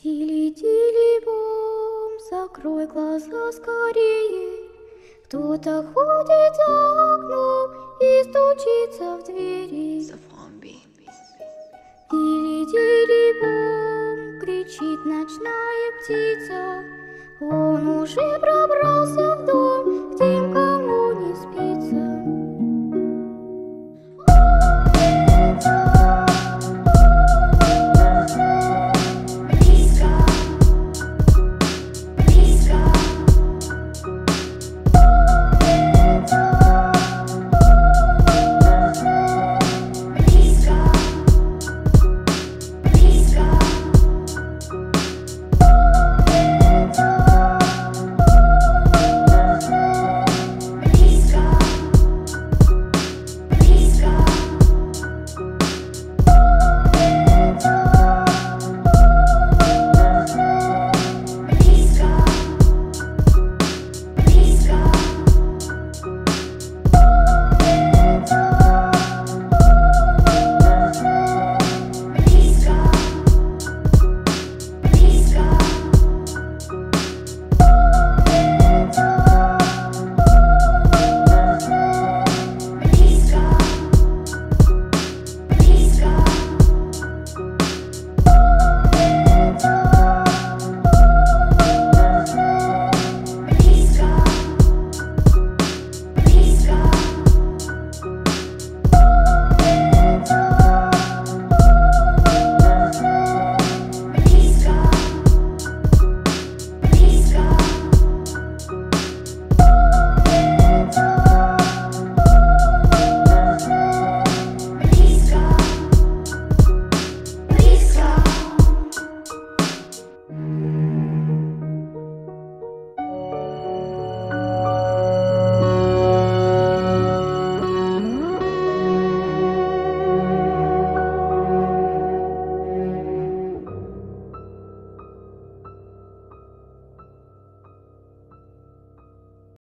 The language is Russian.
Тили-тили-бом, закрой глаза скорее. Кто-то ходит за окном и стучится в двери. Тили-тили-бом, кричит ночная птица. Он уже пробрался